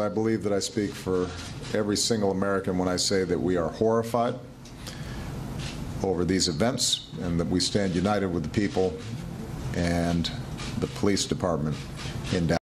I believe that I speak for every single American when I say that we are horrified over these events and that we stand united with the people and the police department in Dallas.